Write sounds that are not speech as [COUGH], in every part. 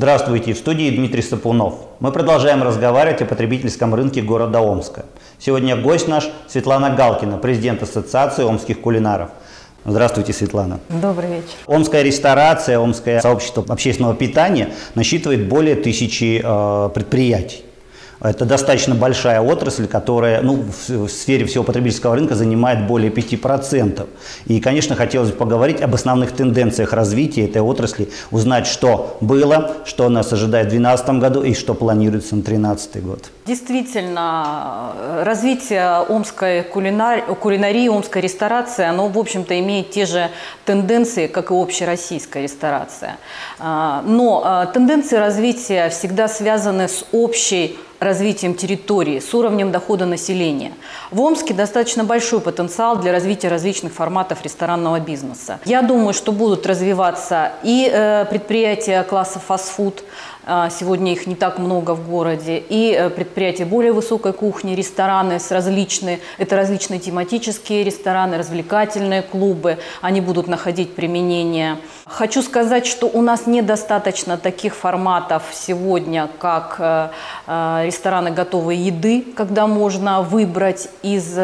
Здравствуйте, в студии Дмитрий Сапунов. Мы продолжаем разговаривать о потребительском рынке города Омска. Сегодня гость наш Светлана Галкина, президент Ассоциации омских кулинаров. Здравствуйте, Светлана. Добрый вечер. Омская ресторация, Омское сообщество общественного питания насчитывает более тысячи э, предприятий. Это достаточно большая отрасль, которая ну, в, в сфере всего потребительского рынка занимает более 5%. И, конечно, хотелось бы поговорить об основных тенденциях развития этой отрасли, узнать, что было, что нас ожидает в 2012 году и что планируется на 2013 год. Действительно, развитие омской кулинар... кулинарии, омской ресторации, оно, в общем-то, имеет те же тенденции, как и общероссийская ресторация. А, но а, тенденции развития всегда связаны с общей развитием территории, с уровнем дохода населения. В Омске достаточно большой потенциал для развития различных форматов ресторанного бизнеса. Я думаю, что будут развиваться и э, предприятия класса фастфуд, сегодня их не так много в городе, и э, предприятия более высокой кухни, рестораны с различные, это различные тематические рестораны, развлекательные клубы, они будут находить применение. Хочу сказать, что у нас недостаточно таких форматов сегодня, как э, э, рестораны готовой еды, когда можно выбрать из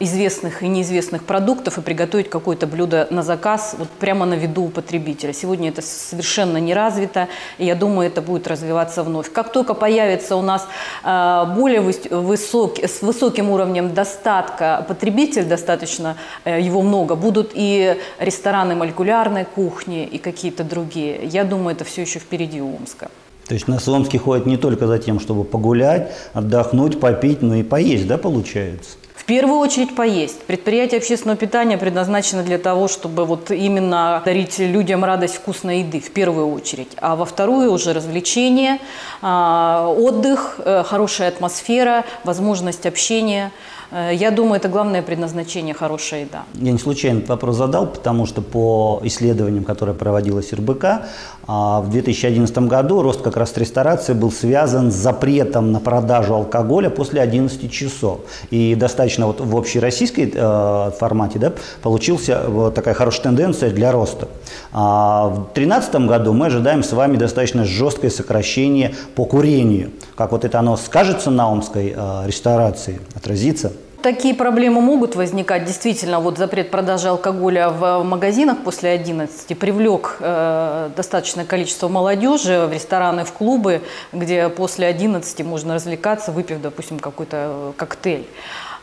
известных и неизвестных продуктов и приготовить какое-то блюдо на заказ вот прямо на виду у потребителя. Сегодня это совершенно не развито, и я думаю, это будет развиваться вновь. Как только появится у нас э, более высокий, с высоким уровнем достатка потребитель, достаточно э, его много, будут и рестораны молекулярной кухни, и какие-то другие. Я думаю, это все еще впереди Омска. То есть на Омске ходят не только за тем, чтобы погулять, отдохнуть, попить, но и поесть, да, получается? Первую очередь поесть. Предприятие общественного питания предназначено для того, чтобы вот именно дарить людям радость вкусной еды, в первую очередь. А во вторую уже развлечение, а, отдых, э, хорошая атмосфера, возможность общения – Э, я думаю, это главное предназначение хорошая еда. Я не случайно этот вопрос задал, потому что по исследованиям, которые проводилось РБК, в 2011 году рост как раз ресторации был связан с запретом на продажу алкоголя после 11 часов. И достаточно вот в общероссийской э, формате да, получился вот такая хорошая тенденция для роста. А в 2013 году мы ожидаем с вами достаточно жесткое сокращение по курению. Как вот это оно скажется на омской э, ресторации, отразится? Такие проблемы могут возникать. Действительно, вот запрет продажи алкоголя в магазинах после 11 привлек э, достаточное количество молодежи в рестораны, в клубы, где после 11 можно развлекаться, выпив, допустим, какой-то э, коктейль.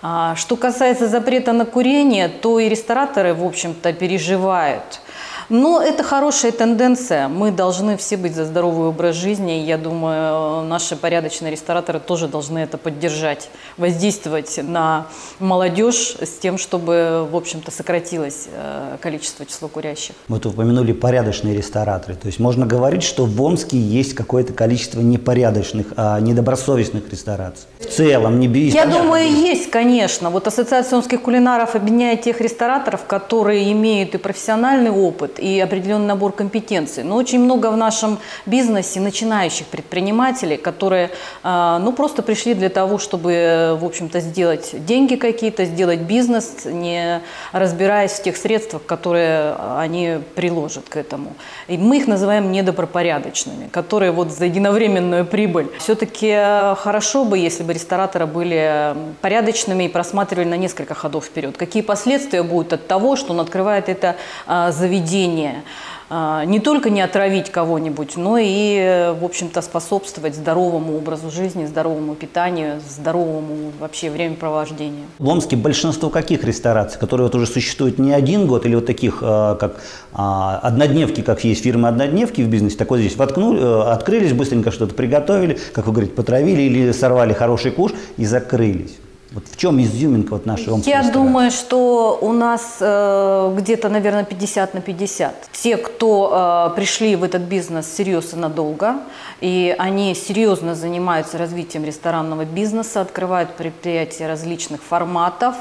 А, что касается запрета на курение, то и рестораторы, в общем-то, переживают – но это хорошая тенденция. Мы должны все быть за здоровый образ жизни. Я думаю, наши порядочные рестораторы тоже должны это поддержать, воздействовать на молодежь с тем, чтобы, в общем-то, сократилось э, количество числа курящих. Вот вы упомянули порядочные рестораторы. То есть можно говорить, что в Омске есть какое-то количество непорядочных, а недобросовестных рестораций. В целом, не без... Я думаю, есть, конечно. Вот Ассоциация омских кулинаров объединяет тех рестораторов, которые имеют и профессиональный опыт, и определенный набор компетенций. Но очень много в нашем бизнесе начинающих предпринимателей, которые а, ну, просто пришли для того, чтобы, в общем-то, сделать деньги какие-то, сделать бизнес, не разбираясь в тех средствах, которые они приложат к этому. И мы их называем недобропорядочными, которые вот за единовременную прибыль. Все-таки хорошо бы, если бы рестораторы были порядочными и просматривали на несколько ходов вперед. Какие последствия будут от того, что он открывает это а, заведение, поведение. А, не только не отравить кого-нибудь, но и, в общем-то, способствовать здоровому образу жизни, здоровому питанию, здоровому вообще времяпровождению. В Омске большинство каких рестораций, которые вот уже существуют не один год, или вот таких, а, как а, однодневки, как есть фирмы однодневки в бизнесе, так вот здесь воткнули, э, открылись, быстренько что-то приготовили, как вы говорите, потравили или сорвали хороший куш и закрылись. Вот в чем изюминка вот нашей омской Я думаю, что у нас э, где-то, наверное, 50 на 50. Те, кто э, пришли в этот бизнес серьезно надолго, и они серьезно занимаются развитием ресторанного бизнеса, открывают предприятия различных форматов,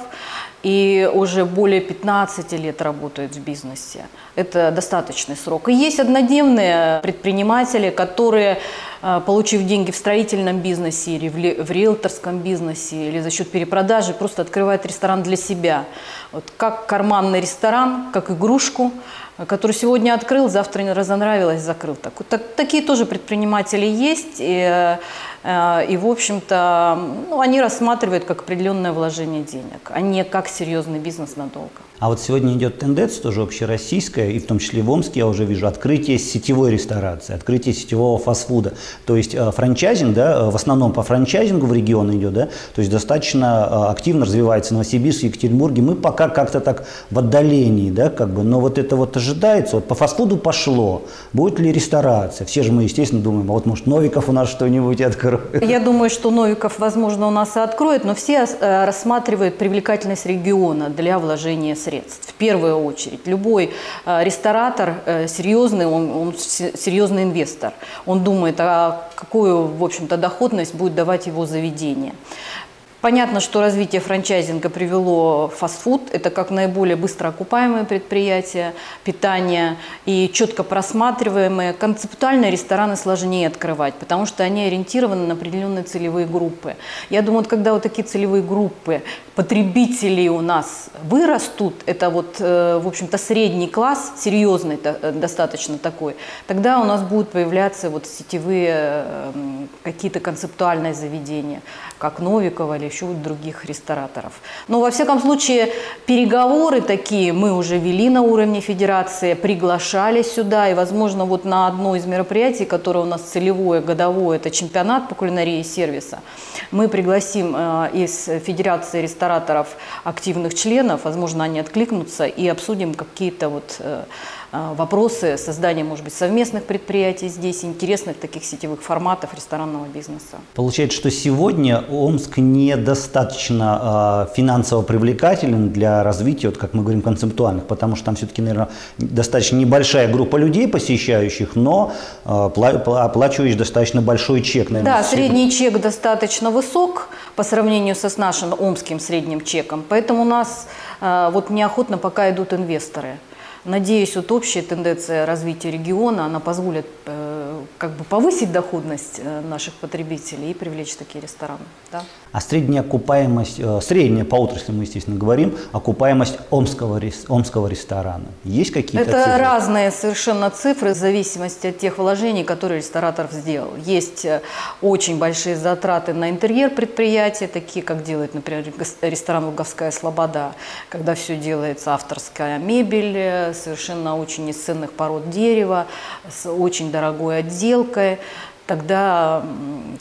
и уже более 15 лет работают в бизнесе. Это достаточный срок. И есть однодневные предприниматели, которые, э, получив деньги в строительном бизнесе или в риэлторском бизнесе, или за счет перепродажи, просто открывают ресторан для себя. Вот как карманный ресторан, как игрушку, который сегодня открыл, завтра не разонравилось, закрыл. Так, так, такие тоже предприниматели есть. И Э, и, в общем-то, ну, они рассматривают как определенное вложение денег, а не как серьезный бизнес надолго. А вот сегодня идет тенденция тоже общероссийская, и в том числе в Омске я уже вижу открытие сетевой ресторации, открытие сетевого фастфуда. То есть э, франчайзинг, да, э, в основном по франчайзингу в регион идет, да, то есть достаточно активно развивается Новосибирск, Екатеринбурге. Мы пока как-то так в отдалении, да, как бы, но вот это вот ожидается, вот по фастфуду пошло, будет ли ресторация? Все же мы, естественно, думаем, а вот может Новиков у нас что-нибудь откроет я думаю, что Новиков, возможно, у нас и откроет, но все э, рассматривают привлекательность региона для вложения средств. В первую очередь. Любой э, ресторатор э, серьезный, он, он серьезный инвестор. Он думает, а какую, в общем-то, доходность будет давать его заведение. Понятно, что развитие франчайзинга привело фастфуд. Это как наиболее быстро окупаемые предприятия, питания и четко просматриваемые. Концептуальные рестораны сложнее открывать, потому что они ориентированы на определенные целевые группы. Я думаю, вот когда вот такие целевые группы потребителей у нас вырастут, это вот, э, в общем-то, средний класс, серьезный э, достаточно такой, тогда у нас будут появляться вот сетевые э, какие-то концептуальные заведения, как Новикова или еще других рестораторов. Но, во всяком случае, переговоры такие мы уже вели на уровне федерации, приглашали сюда, и, возможно, вот на одно из мероприятий, которое у нас целевое, годовое, это чемпионат по кулинарии и сервиса, мы пригласим из Федерации рестораторов активных членов, возможно, они откликнутся и обсудим какие-то вот э, э, вопросы создания, может быть, совместных предприятий здесь, интересных таких сетевых форматов ресторанного бизнеса. Получается, что сегодня Омск недостаточно э, финансово привлекателен для развития, вот как мы говорим, концептуальных, потому что там все-таки, наверное, достаточно небольшая группа людей, посещающих, но э, оплачиваешь достаточно большой чек. Наверное, да, средний чек достаточно высок по сравнению со с нашим омским средним чеком. Поэтому у нас вот неохотно пока идут инвесторы. Надеюсь, вот общая тенденция развития региона, она позволит э, как бы повысить доходность э, наших потребителей и привлечь такие рестораны. Да? А средняя окупаемость, э, средняя по отрасли мы, естественно, говорим, окупаемость омского, омского ресторана. Есть какие-то Это цифры? разные совершенно цифры в зависимости от тех вложений, которые ресторатор сделал. Есть э, очень большие затраты на интерьер предприятия, такие, как делает, например, ресторан «Луговская слобода», когда все делается авторская мебель, совершенно очень из ценных пород дерева, с очень дорогой отделкой, тогда,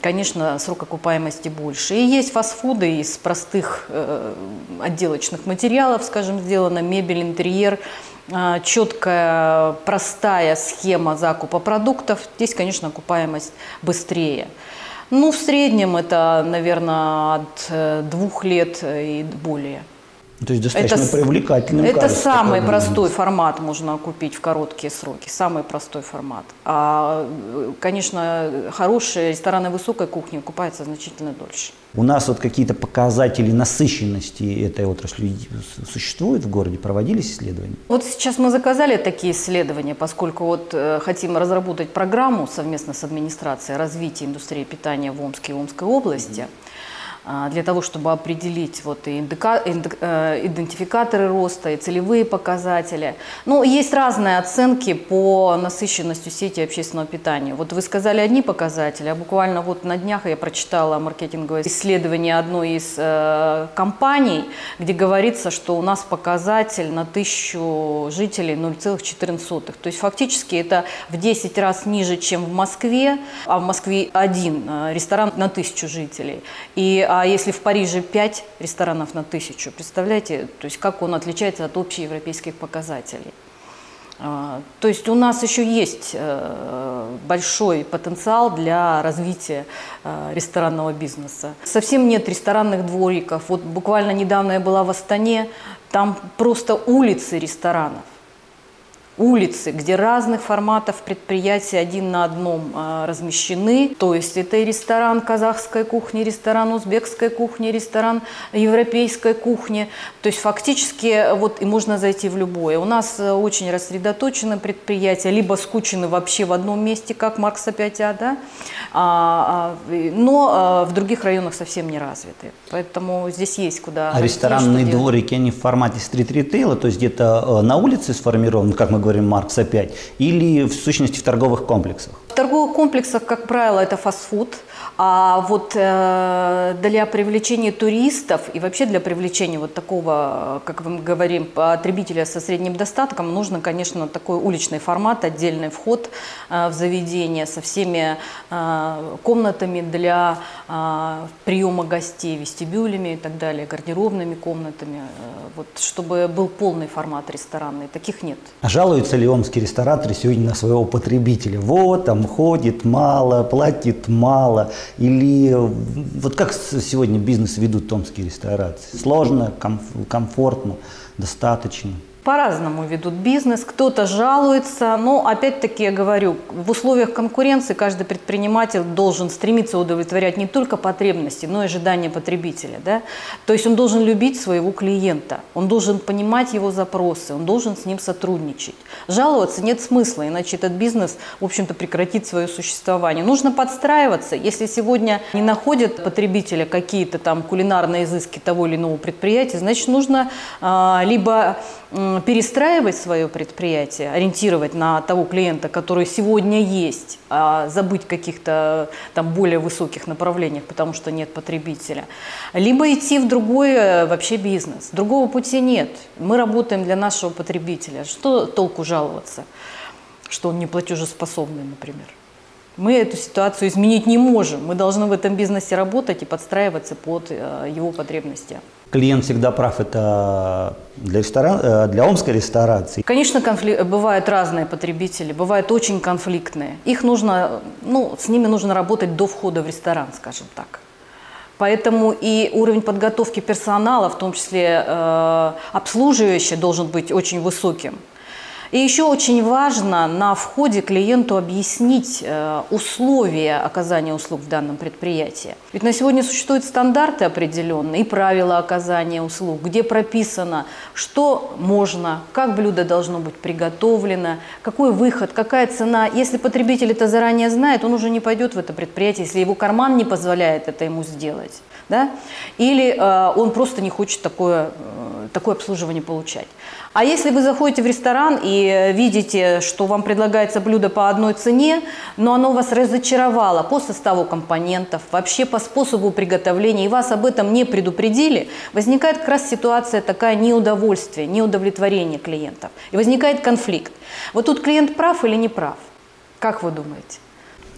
конечно, срок окупаемости больше. И есть фастфуды из простых э, отделочных материалов, скажем, сделана мебель, интерьер, э, четкая, простая схема закупа продуктов. Здесь, конечно, окупаемость быстрее. Ну, в среднем это, наверное, от э, двух лет и более. То есть достаточно это, привлекательным. Это самый простой формат можно купить в короткие сроки, самый простой формат. А, конечно, хорошие рестораны высокой кухни окупаются значительно дольше. У нас вот какие-то показатели насыщенности этой отрасли существуют в городе? Проводились исследования? Вот сейчас мы заказали такие исследования, поскольку вот э, хотим разработать программу совместно с администрацией развития индустрии питания в Омске и Омской области. Mm-hmm для того, чтобы определить вот и индика, э, идентификаторы роста, и целевые показатели. Ну, есть разные оценки по насыщенности сети общественного питания. Вот вы сказали одни показатели, а буквально вот на днях я прочитала маркетинговое исследование одной из э, компаний, где говорится, что у нас показатель на тысячу жителей 0,14. То есть фактически это в 10 раз ниже, чем в Москве, а в Москве один э, ресторан на тысячу жителей. И а если в Париже 5 ресторанов на тысячу, представляете, то есть как он отличается от общеевропейских показателей. А, то есть у нас еще есть э, большой потенциал для развития э, ресторанного бизнеса. Совсем нет ресторанных двориков. Вот буквально недавно я была в Астане, там просто улицы ресторанов улицы, где разных форматов предприятия один на одном а, размещены. То есть это и ресторан казахской кухни, ресторан узбекской кухни, ресторан европейской кухни. То есть фактически вот и можно зайти в любое. У нас э, очень рассредоточены предприятия, либо скучены вообще в одном месте, как Маркс 5А, да? а, а, но а, в других районах совсем не развиты. Поэтому здесь есть куда... А ресторанные дворики, они в формате стрит-ритейла, то есть где-то э, на улице сформированы, как мы говорим, Маркс 5, или в сущности в торговых комплексах? В торговых комплексах, как правило, это фастфуд, а вот э, для привлечения туристов и вообще для привлечения вот такого, как мы говорим, потребителя со средним достатком, нужно, конечно, такой уличный формат, отдельный вход э, в заведение со всеми э, комнатами для э, приема гостей, вестибюлями и так далее, гардеробными комнатами, э, вот, чтобы был полный формат ресторанный. Таких нет. А жалуются ли омские рестораторы сегодня на своего потребителя? Вот, там ходит мало, платит мало. Или вот как сегодня бизнес ведут томские ресторации? Сложно, комфортно, достаточно? По-разному ведут бизнес, кто-то жалуется, но опять-таки я говорю, в условиях конкуренции каждый предприниматель должен стремиться удовлетворять не только потребности, но и ожидания потребителя. Да? То есть он должен любить своего клиента, он должен понимать его запросы, он должен с ним сотрудничать. Жаловаться нет смысла, иначе этот бизнес, в общем-то, прекратит свое существование. Нужно подстраиваться. Если сегодня не находят потребителя какие-то там кулинарные изыски того или иного предприятия, значит, нужно а, либо перестраивать свое предприятие, ориентировать на того клиента, который сегодня есть, а забыть каких-то там более высоких направлениях, потому что нет потребителя, либо идти в другой э, вообще бизнес. Другого пути нет. Мы работаем для нашего потребителя. Что толку жаловаться, что он не платежеспособный, например? Мы эту ситуацию изменить не можем. Мы должны в этом бизнесе работать и подстраиваться под э, его потребности. Клиент всегда прав, это для, ресторан, э, для омской ресторации. Конечно, конфли... бывают разные потребители, бывают очень конфликтные. Их нужно, ну, с ними нужно работать до входа в ресторан, скажем так. Поэтому и уровень подготовки персонала, в том числе э, обслуживающий, должен быть очень высоким. И еще очень важно на входе клиенту объяснить э, условия оказания услуг в данном предприятии. Ведь на сегодня существуют стандарты определенные и правила оказания услуг, где прописано, что можно, как блюдо должно быть приготовлено, какой выход, какая цена. Если потребитель это заранее знает, он уже не пойдет в это предприятие, если его карман не позволяет это ему сделать. Да? Или э, он просто не хочет такое, э, такое обслуживание получать. А если вы заходите в ресторан и видите, что вам предлагается блюдо по одной цене, но оно вас разочаровало по составу компонентов, вообще по способу приготовления, и вас об этом не предупредили, возникает как раз ситуация такая неудовольствия, неудовлетворения клиентов. И возникает конфликт. Вот тут клиент прав или не прав? Как вы думаете?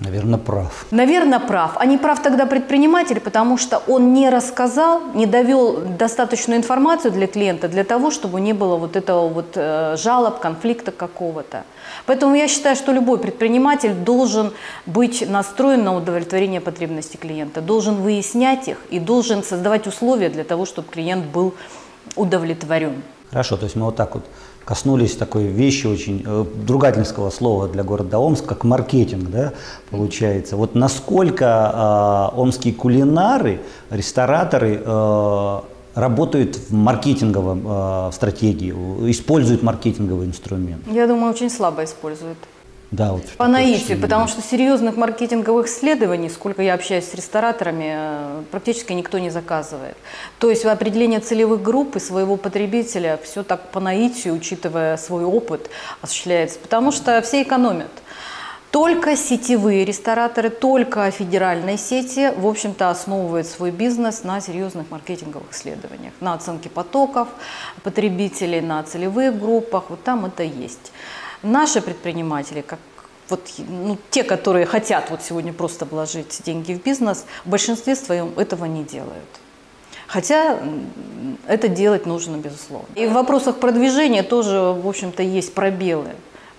Наверное, прав. Наверное, прав. А не прав тогда предприниматель, потому что он не рассказал, не довел достаточную информацию для клиента для того, чтобы не было вот этого вот э, жалоб, конфликта какого-то. Поэтому я считаю, что любой предприниматель должен быть настроен на удовлетворение потребностей клиента, должен выяснять их и должен создавать условия для того, чтобы клиент был удовлетворен. Хорошо, то есть мы вот так вот коснулись такой вещи очень э, другательского слова для города Омск, как маркетинг, да, получается. Вот насколько э, омские кулинары, рестораторы э, работают в маркетинговом э, стратегии, используют маркетинговый инструмент? Я думаю, очень слабо используют. Да, вот По наитию, потому что серьезных маркетинговых исследований, сколько я общаюсь с рестораторами, э, практически никто не заказывает. То есть определение целевых групп и своего потребителя все так по наитию, учитывая свой опыт, осуществляется, потому что все экономят. Только сетевые рестораторы, только федеральные сети, в общем-то, основывают свой бизнес на серьезных маркетинговых исследованиях, на оценке потоков потребителей, на целевых группах, вот там это есть. Наши предприниматели, как вот, ну, те, которые хотят вот сегодня просто вложить деньги в бизнес, в большинстве своем этого не делают. Хотя это делать нужно, безусловно. И в вопросах продвижения тоже, в общем-то, есть пробелы.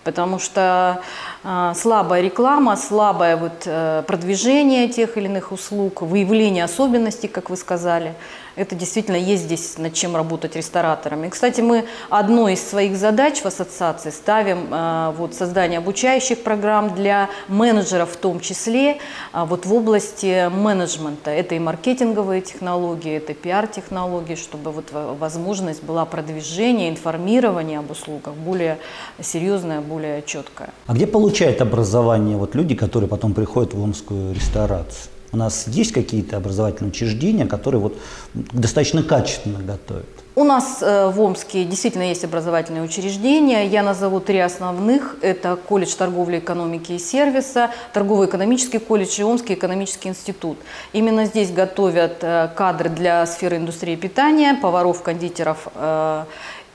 Потому что э, слабая реклама, слабое вот, э, продвижение тех или иных услуг, выявление особенностей, как вы сказали, Это действительно есть здесь над чем работать рестораторами. Кстати, мы одной из своих задач в ассоциации ставим э, вот, создание обучающих программ для менеджеров в том числе э, вот, в области менеджмента. Это и маркетинговые технологии, это пиар-технологии, чтобы вот, возможность была продвижения, информирования об услугах более серьезная, более четкая. А где получают образование вот люди, которые потом приходят в омскую ресторацию? У нас есть какие-то образовательные учреждения, которые вот достаточно качественно готовят? У нас э, в Омске действительно есть образовательные учреждения. Я назову три основных. Это колледж торговли, экономики и сервиса, торгово-экономический колледж и Омский экономический институт. Именно здесь готовят э, кадры для сферы индустрии питания, поваров, кондитеров э,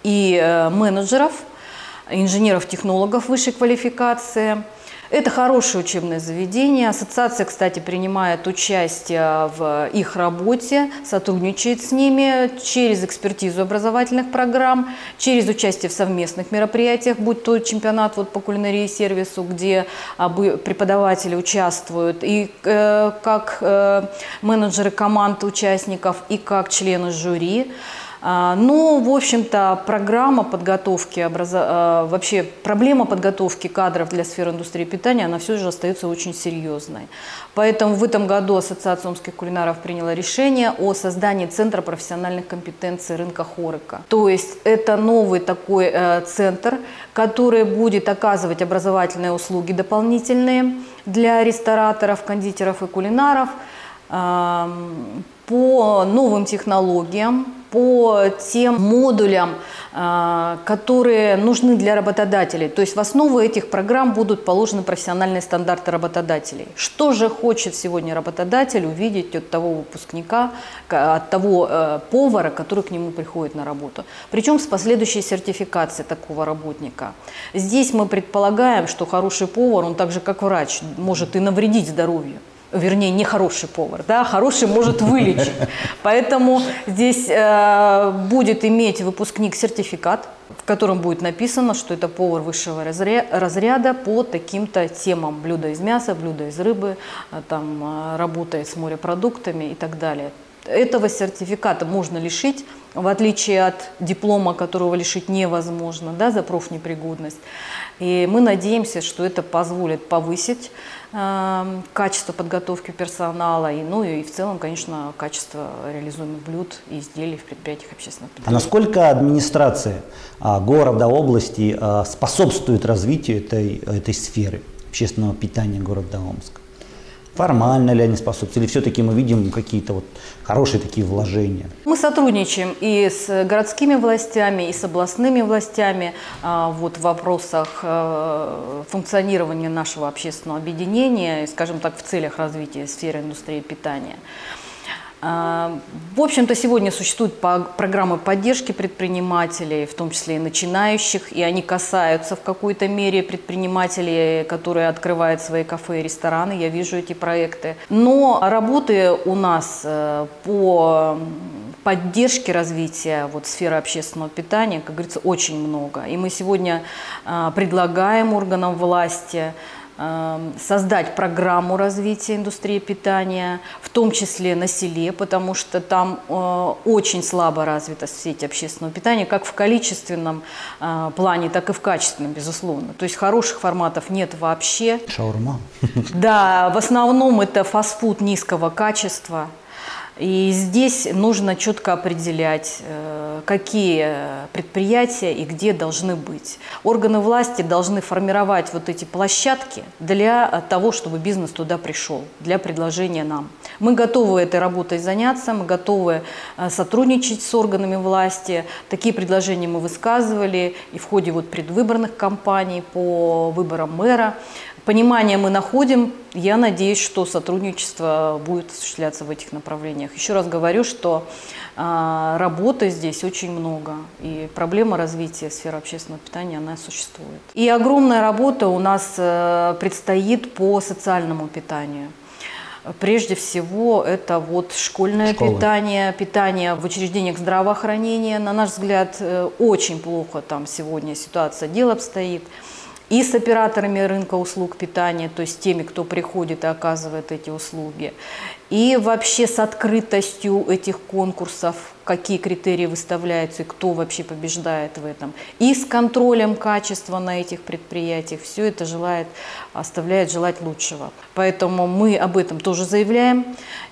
и менеджеров, инженеров-технологов высшей квалификации – это хорошее учебное заведение. Ассоциация, кстати, принимает участие в их работе, сотрудничает с ними через экспертизу образовательных программ, через участие в совместных мероприятиях, будь то чемпионат вот по кулинарии и сервису, где а, преподаватели участвуют и э, как э, менеджеры команд участников, и как члены жюри. А, Но, ну, в общем-то, программа подготовки. А, вообще проблема подготовки кадров для сферы индустрии питания, она все же остается очень серьезной. Поэтому в этом году Ассоциация омских кулинаров приняла решение о создании Центра профессиональных компетенций рынка Хорика. То есть это новый такой э, центр, который будет оказывать образовательные услуги дополнительные для рестораторов, кондитеров и кулинаров по новым технологиям, по тем модулям, а, которые нужны для работодателей. То есть в основу этих программ будут положены профессиональные стандарты работодателей. Что же хочет сегодня работодатель увидеть от того выпускника, от того э, повара, который к нему приходит на работу. Причем с последующей сертификацией такого работника. Здесь мы предполагаем, что хороший повар, он так же как врач, может и навредить здоровью вернее, не хороший повар, да, хороший может вылечить. [LAUGHS] Поэтому здесь э, будет иметь выпускник сертификат, в котором будет написано, что это повар высшего разряда по таким-то темам. Блюдо из мяса, блюдо из рыбы, э, там, э, работает с морепродуктами и так далее. Этого сертификата можно лишить, в отличие от диплома, которого лишить невозможно, да, за профнепригодность. И мы надеемся, что это позволит повысить э, качество подготовки персонала, и, ну и в целом, конечно, качество реализуемых блюд и изделий в предприятиях общественного питания. А насколько администрация а, города, области а, способствует развитию этой, этой сферы общественного питания города Омска? Формально ли они способствуют, или все-таки мы видим какие-то вот хорошие такие вложения? Мы сотрудничаем и с городскими властями, и с областными властями а, вот, в вопросах а, функционирования нашего общественного объединения, скажем так, в целях развития сферы индустрии питания. А, в общем-то, сегодня существуют программы поддержки предпринимателей, в том числе и начинающих, и они касаются в какой-то мере предпринимателей, которые открывают свои кафе и рестораны. Я вижу эти проекты. Но работы у нас э, по поддержке развития вот, сферы общественного питания, как говорится, очень много. И мы сегодня а, предлагаем органам власти создать программу развития индустрии питания, в том числе на селе, потому что там э, очень слабо развита сеть общественного питания, как в количественном э, плане, так и в качественном, безусловно. То есть хороших форматов нет вообще. Шаурма. Да, в основном это фастфуд низкого качества, и здесь нужно четко определять, э, какие предприятия и где должны быть. Органы власти должны формировать вот эти площадки для того, чтобы бизнес туда пришел, для предложения нам. Мы готовы этой работой заняться, мы готовы э, сотрудничать с органами власти. Такие предложения мы высказывали и в ходе вот предвыборных кампаний по выборам мэра. Понимание мы находим. Я надеюсь, что сотрудничество будет осуществляться в этих направлениях. Еще раз говорю, что э, работы здесь очень много. И проблема развития сферы общественного питания, она существует. И огромная работа у нас э, предстоит по социальному питанию. Прежде всего, это вот школьное Школа. питание, питание в учреждениях здравоохранения. На наш взгляд, э, очень плохо там сегодня ситуация дел обстоит. И с операторами рынка услуг питания, то есть теми, кто приходит и оказывает эти услуги, и вообще с открытостью этих конкурсов, какие критерии выставляются и кто вообще побеждает в этом, и с контролем качества на этих предприятиях. Все это желает, оставляет желать лучшего. Поэтому мы об этом тоже заявляем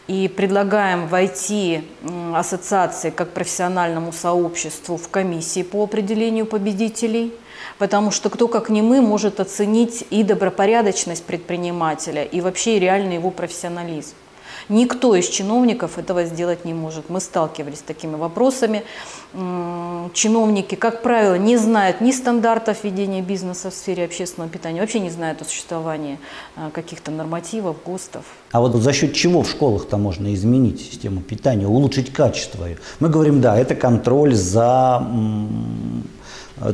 и предлагаем войти ассоциации как профессиональному сообществу в комиссии по определению победителей – потому что кто, как не мы, может оценить и добропорядочность предпринимателя, и вообще реальный его профессионализм. Никто из чиновников этого сделать не может. Мы сталкивались с такими вопросами. Чиновники, как правило, не знают ни стандартов ведения бизнеса в сфере общественного питания, вообще не знают о существовании а, каких-то нормативов, ГОСТов. А вот за счет чего в школах-то можно изменить систему питания, улучшить качество ее? Мы говорим, да, это контроль за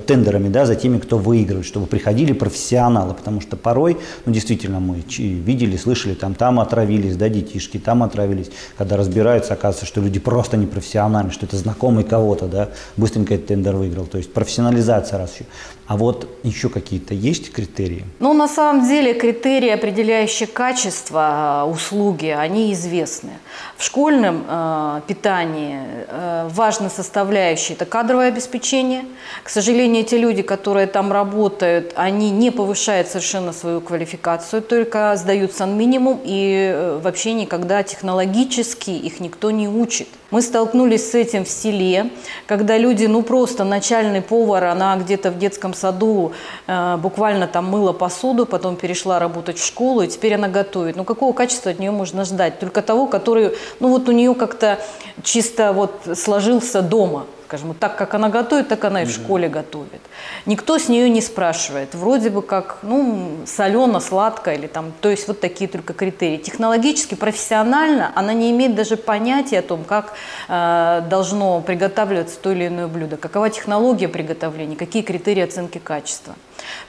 тендерами, да, за теми, кто выигрывает, чтобы приходили профессионалы, потому что порой, ну, действительно, мы видели, слышали, там, там отравились, да, детишки, там отравились, когда разбираются, оказывается, что люди просто не профессиональны, что это знакомый кого-то, да, быстренько этот тендер выиграл, то есть профессионализация раз еще. А вот еще какие-то есть критерии? Ну, на самом деле, критерии, определяющие качество э, услуги, они известны. В школьном э, питании э, важной составляющей – это кадровое обеспечение. К сожалению, те люди, которые там работают, они не повышают совершенно свою квалификацию, только сдают сан-минимум и э, вообще никогда технологически их никто не учит. Мы столкнулись с этим в селе, когда люди, ну просто начальный повар, она где-то в детском саду э, буквально там мыла посуду, потом перешла работать в школу, и теперь она готовит. Ну какого качества от нее можно ждать? Только того, который, ну вот у нее как-то чисто вот сложился дома скажем, так как она готовит, так она и в школе готовит. Никто с нее не спрашивает, вроде бы как, ну, солено, сладко или там, то есть вот такие только критерии. Технологически, профессионально она не имеет даже понятия о том, как э, должно приготавливаться то или иное блюдо, какова технология приготовления, какие критерии оценки качества.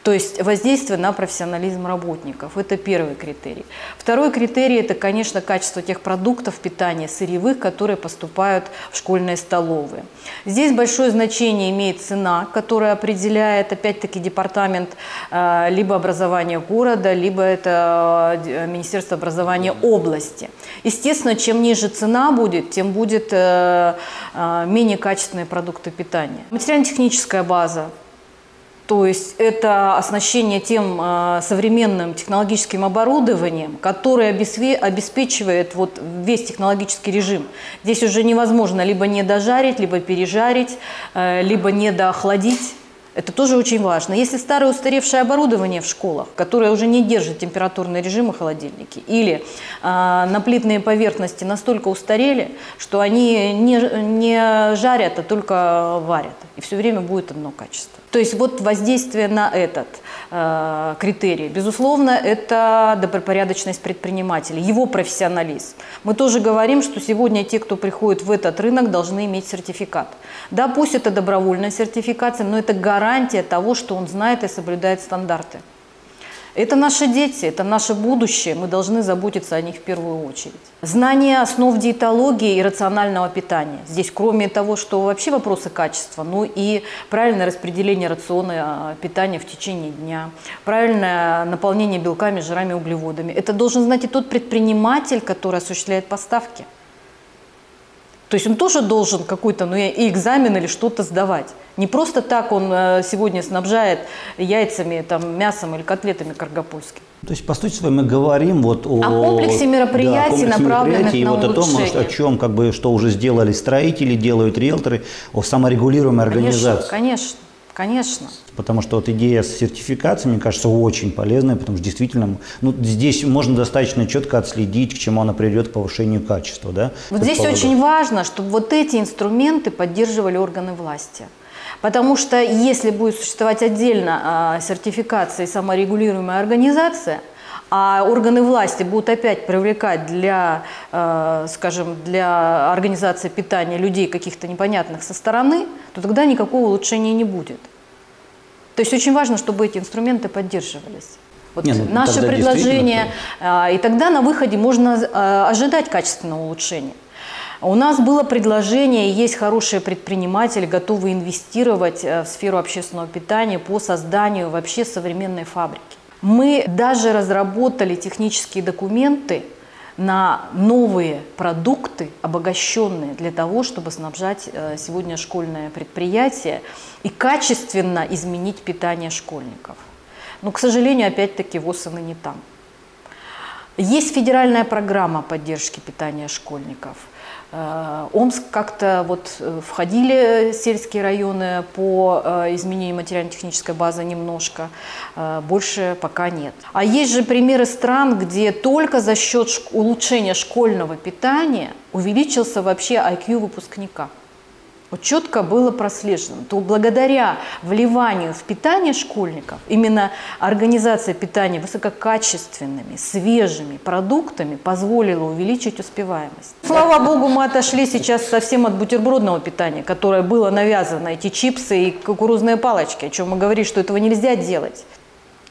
То есть воздействие на профессионализм работников. Это первый критерий. Второй критерий – это, конечно, качество тех продуктов питания сырьевых, которые поступают в школьные столовые. Здесь большое значение имеет цена, которая определяет, опять-таки, департамент э, либо образования города, либо это э, Министерство образования области. Естественно, чем ниже цена будет, тем будет э, менее качественные продукты питания. Материально-техническая база то есть это оснащение тем э, современным технологическим оборудованием, которое обеспечивает вот весь технологический режим. Здесь уже невозможно либо не дожарить, либо пережарить, э, либо не доохладить. Это тоже очень важно. Если старое устаревшее оборудование в школах, которое уже не держит температурный режим и холодильники, или э, наплитные поверхности настолько устарели, что они не, не жарят, а только варят, и все время будет одно качество. То есть вот воздействие на этот э, критерий, безусловно, это добропорядочность предпринимателя, его профессионализм. Мы тоже говорим, что сегодня те, кто приходит в этот рынок, должны иметь сертификат. Да, пусть это добровольная сертификация, но это гарантия того, что он знает и соблюдает стандарты. Это наши дети, это наше будущее, мы должны заботиться о них в первую очередь. Знание основ диетологии и рационального питания. Здесь кроме того, что вообще вопросы качества, ну и правильное распределение рациона а, питания в течение дня, правильное наполнение белками, жирами, углеводами. Это должен знать и тот предприниматель, который осуществляет поставки. То есть он тоже должен какой-то ну, и экзамен или что-то сдавать. Не просто так он э, сегодня снабжает яйцами, там, мясом или котлетами каргопольским. То есть, по сути своей, мы говорим вот о, о комплексе мероприятий, да, направленных мероприятий, на и вот о том, о чем, как бы, что уже сделали строители, делают риэлторы, о саморегулируемой организации. Конечно, конечно. Конечно. Потому что вот идея с сертификацией, мне кажется, очень полезная, потому что действительно, ну, здесь можно достаточно четко отследить, к чему она приведет к повышению качества. Да, вот здесь очень важно, чтобы вот эти инструменты поддерживали органы власти. Потому что если будет существовать отдельно э, сертификация и саморегулируемая организация, а органы власти будут опять привлекать для, э, скажем, для организации питания людей каких-то непонятных со стороны, то тогда никакого улучшения не будет. То есть очень важно, чтобы эти инструменты поддерживались. Вот Не, ну, наше предложение, действительно... и тогда на выходе можно а, ожидать качественного улучшения. У нас было предложение, есть хорошие предприниматели, готовые инвестировать э, в сферу общественного питания по созданию вообще современной фабрики. Мы даже разработали технические документы на новые продукты, обогащенные для того, чтобы снабжать э, сегодня школьное предприятие и качественно изменить питание школьников. Но, к сожалению, опять-таки ВОЗ не там. Есть федеральная программа поддержки питания школьников. Э, Омск как-то вот э, входили сельские районы по э, изменению материально-технической базы немножко, больше пока нет. А есть же примеры стран, где только за счет улучшения школьного питания увеличился вообще IQ выпускника вот четко было прослежено, то благодаря вливанию в питание школьников, именно организация питания высококачественными, свежими продуктами позволила увеличить успеваемость. Слава богу, мы отошли сейчас совсем от бутербродного питания, которое было навязано, эти чипсы и кукурузные палочки, о чем мы говорили, что этого нельзя делать.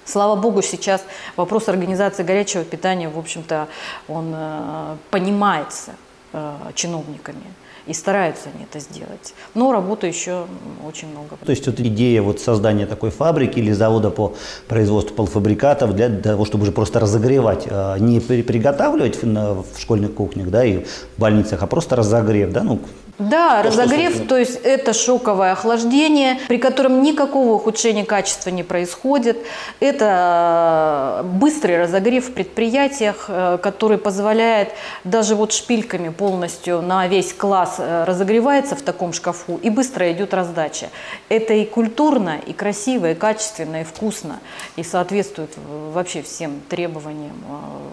Слава богу, сейчас вопрос организации горячего питания, в общем-то, он э, понимается э, чиновниками и стараются они это сделать. Но работы еще очень много. То есть вот идея вот создания такой фабрики или завода по производству полуфабрикатов для того, чтобы уже просто разогревать, а, не приготавливать в школьных кухнях да, и в больницах, а просто разогрев, да, ну, да, то, разогрев, то есть это шоковое охлаждение, при котором никакого ухудшения качества не происходит. Это э, быстрый разогрев в предприятиях, э, который позволяет даже вот шпильками полностью на весь класс э, разогревается в таком шкафу и быстро идет раздача. Это и культурно, и красиво, и качественно, и вкусно, и соответствует вообще всем требованиям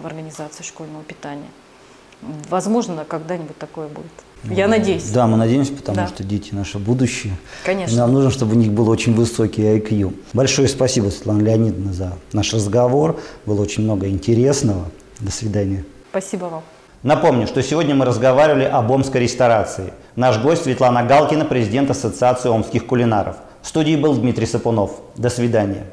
в организации школьного питания. Возможно, когда-нибудь такое будет. Я надеюсь. Да, мы надеемся, потому да. что дети наше будущее. Конечно. Нам нужно, чтобы у них был очень высокий IQ. Большое спасибо, Светлана Леонидовна, за наш разговор. Было очень много интересного. До свидания. Спасибо вам. Напомню, что сегодня мы разговаривали об омской ресторации. Наш гость Светлана Галкина, президент Ассоциации омских кулинаров. В студии был Дмитрий Сапунов. До свидания.